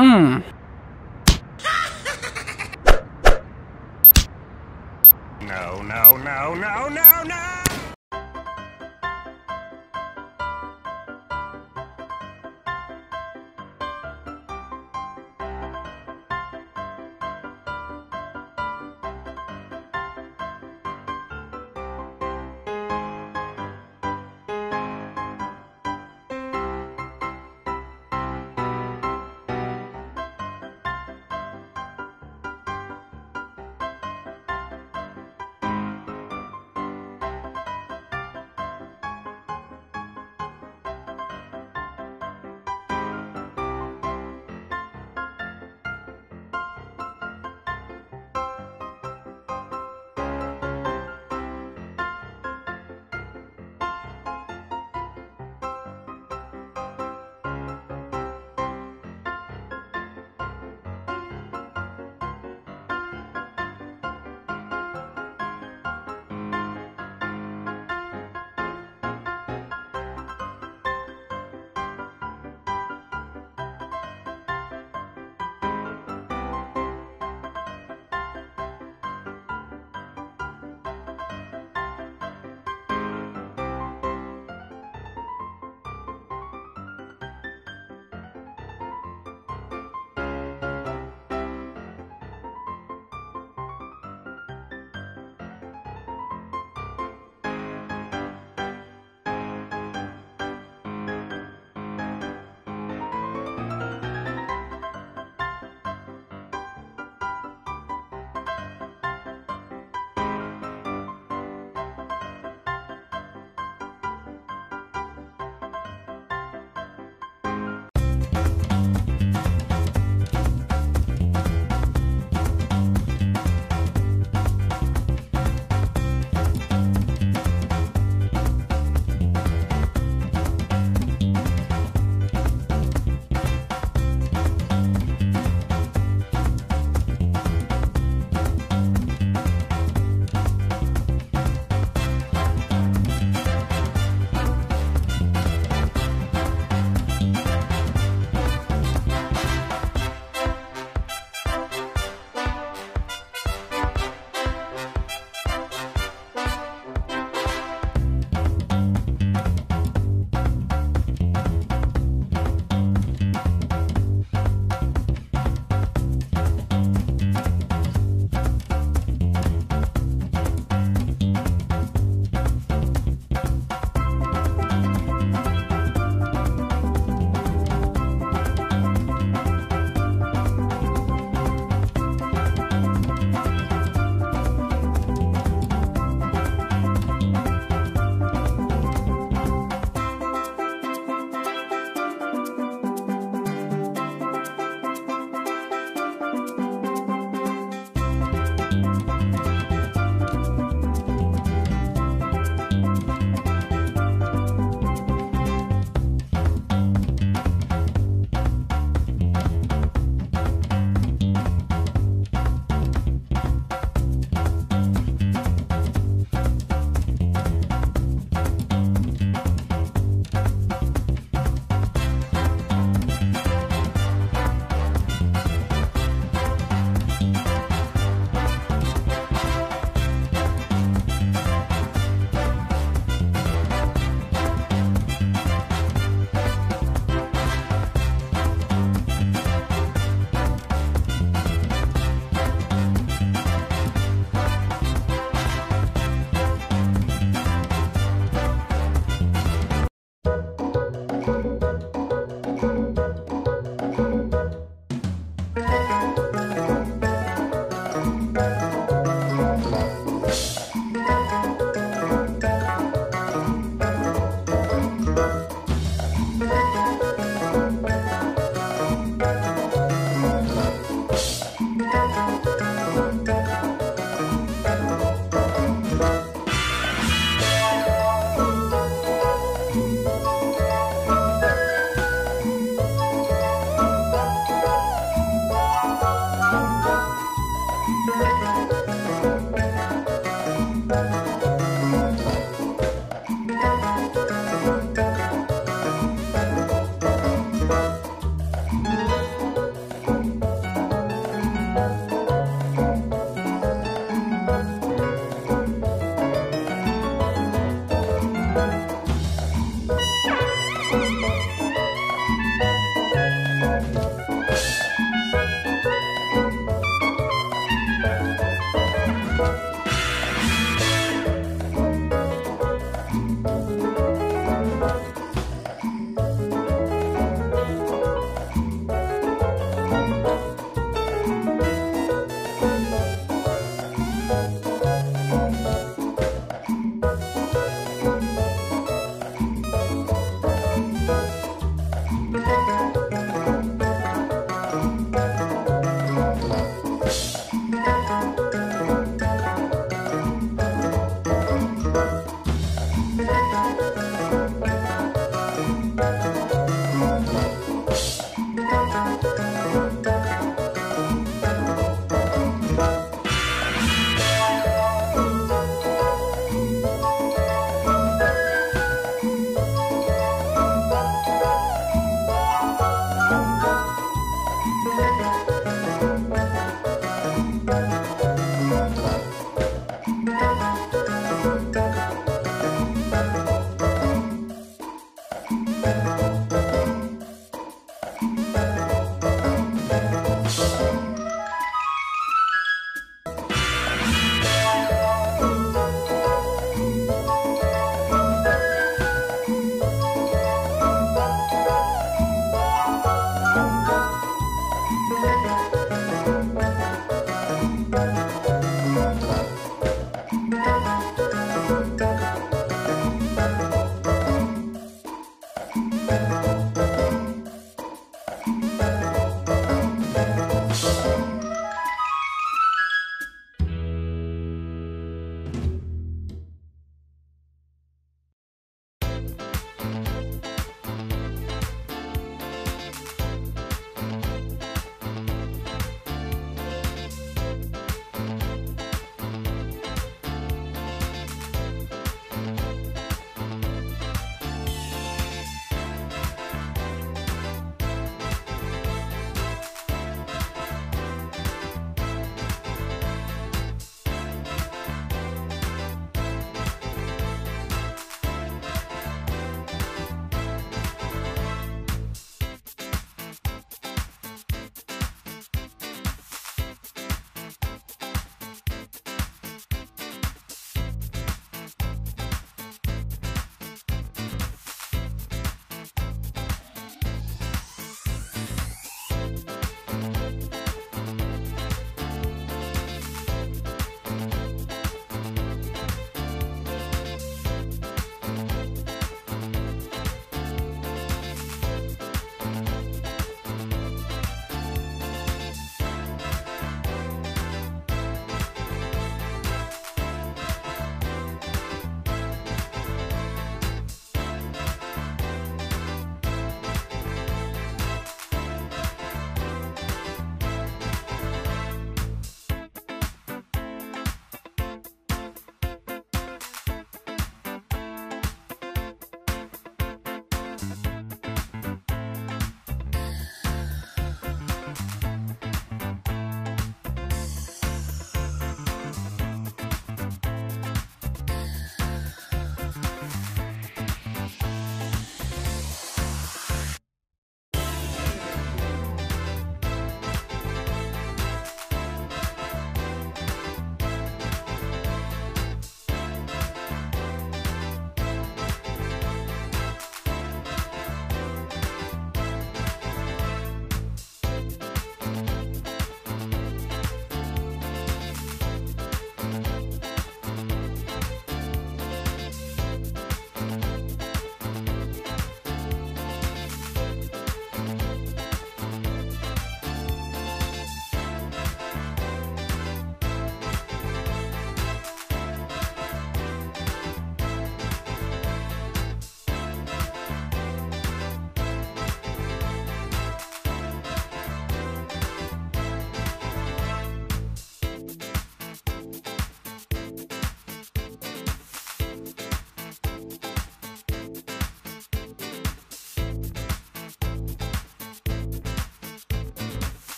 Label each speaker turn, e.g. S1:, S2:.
S1: Hmm.